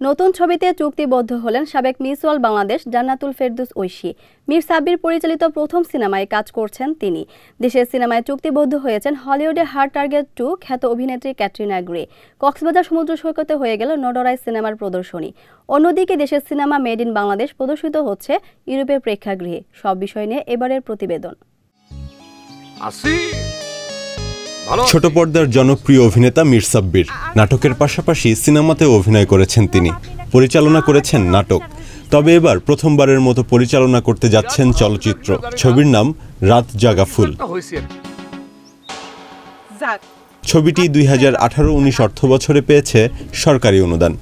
নতুন ছবিতে চুক্তিবদ্ধ হলেন সাবেক মিস ওয়ার্ল্ড বাংলাদেশ জান্নাতুল ফেরদুস ঐশী। মীর সাব্বির পরিচালিত প্রথম সিনেমায় কাজ করছেন তিনি। দেশের সিনেমায় চুক্তিবদ্ধ হয়েছেন হলিউডে হার্ট টার্গেট টু খ্যাত অভিনেত্রী ক্যাটরিনা গ্রে। কক্সবাজার সমুদ্র সৈকতে হয়ে গেল নডরাই সিনেমার প্রদর্শনী। অন্যদিকে দেশের সিনেমা মেড ইন বাংলাদেশ প্রদর্শিত হচ্ছে ইউরোপের প্রেক্ষাগৃহে। সব বিষয় নিয়ে এবারের প্রতিবেদন। ছোট পর্দার জনপ্রিয় অভিনেতা মীর সাব্বির নাটকের পাশাপাশি সিনেমাতে অভিনয় করেছেন তিনি পরিচালনা করেছেন নাটক তবে এবার প্রথমবারের মতো পরিচালনা করতে যাচ্ছেন চলচ্চিত্র ছবির নাম রাত জাগা ফুল ছবিটি দুই হাজার আঠারো উনিশ অর্থ বছরে পেয়েছে সরকারি অনুদান।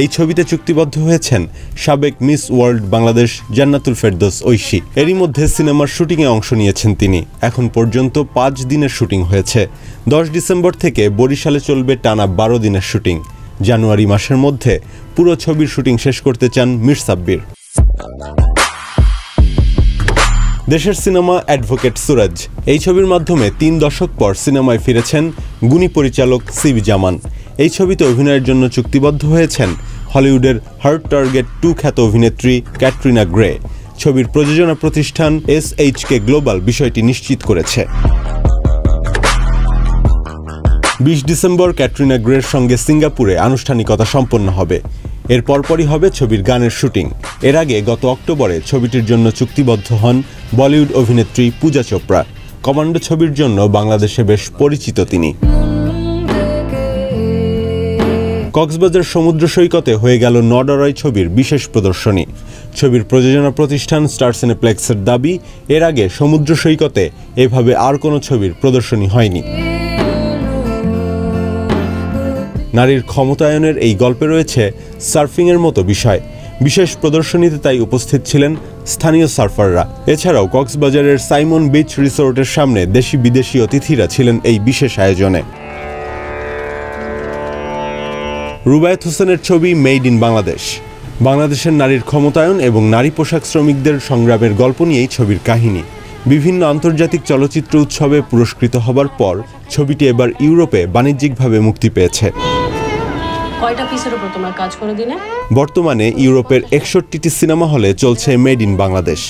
এই ছবিতে চুক্তিবদ্ধ হয়েছেন সাবেক মিস ওয়ার্ল্ড বাংলাদেশ জান্নাতুল ফেরদোস ঐশী। এরই মধ্যে সিনেমার শুটিংয়ে অংশ নিয়েছেন তিনি। এখন পর্যন্ত পাঁচ দিনের শুটিং হয়েছে। দশ ডিসেম্বর থেকে বরিশালে চলবে টানা বারো দিনের শুটিং। জানুয়ারি মাসের মধ্যে পুরো ছবির শুটিং শেষ করতে চান মির সাব্বির। দেশের সিনেমা অ্যাডভোকেট সুরাজ। এই ছবির মাধ্যমে তিন দশক পর সিনেমায় ফিরেছেন গুণী পরিচালক সিবি জামান। এই ছবিতে অভিনয়ের জন্য চুক্তিবদ্ধ হয়েছেন হলিউডের হার্ট টার্গেট টু খ্যাত অভিনেত্রী ক্যাটরিনা গ্রে। ছবির প্রযোজনা প্রতিষ্ঠান এস এইচ কে গ্লোবাল বিষয়টি নিশ্চিত করেছে। বিশ ডিসেম্বর ক্যাটরিনা গ্রের সঙ্গে সিঙ্গাপুরে আনুষ্ঠানিকতা সম্পন্ন হবে। এর পরপরই হবে ছবির গানের শুটিং। এর আগে গত অক্টোবরে ছবিটির জন্য চুক্তিবদ্ধ হন বলিউড অভিনেত্রী পূজা চোপড়া। কমান্ডো ছবির জন্য বাংলাদেশে বেশ পরিচিত তিনি। কক্সবাজার সমুদ্র সৈকতে হয়ে গেল নডরাই ছবির বিশেষ প্রদর্শনী। ছবির প্রযোজনা প্রতিষ্ঠান স্টার সিনেপ্লেক্সের দাবি, এর আগে সমুদ্র সৈকতে এভাবে আর কোনো ছবির প্রদর্শনী হয়নি। নারীর ক্ষমতায়নের এই গল্পে রয়েছে সার্ফিংয়ের মতো বিষয়। বিশেষ প্রদর্শনীতে তাই উপস্থিত ছিলেন স্থানীয় সার্ফাররা। এছাড়াও কক্সবাজারের সাইমন বিচ রিসোর্টের সামনে দেশি বিদেশি অতিথিরা ছিলেন এই বিশেষ আয়োজনে। রুবায়েত হোসেনের ছবি মেড ইন বাংলাদেশ। বাংলাদেশের নারীর ক্ষমতায়ন এবং নারী পোশাক শ্রমিকদের সংগ্রামের গল্প নিয়েই ছবির কাহিনী। বিভিন্ন আন্তর্জাতিক চলচ্চিত্র উৎসবে পুরস্কৃত হবার পর ছবিটি এবার ইউরোপে বাণিজ্যিকভাবে মুক্তি পেয়েছে। কয়টা পিসের উপর তোমরা কাজ করে দিনে? বর্তমানে ইউরোপের একষট্টিটি সিনেমা হলে চলছে মেড ইন বাংলাদেশ।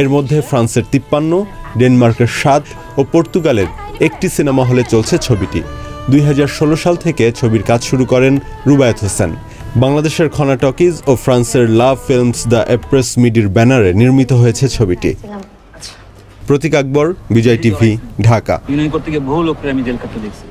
এর মধ্যে ফ্রান্সের তিপ্পান্ন ডেনমার্কের সাত ও পর্তুগালের একটি সিনেমা হলে চলছে ছবিটি। দুই হাজার ষোলো সাল থেকে ছবির কাজ শুরু করেন রুবায়ত হোসেন। বাংলাদেশের খনা টকিজ ও ফ্রান্সের লাভ ফিল্মস দ্য এপ্রেস মিডির ব্যানারে নির্মিত হয়েছে ছবিটি। প্রতীক আকবর বিজয় টিভি ঢাকা। করতে গিয়ে বহু লোককে আমি জেল কাটতে দেখছি।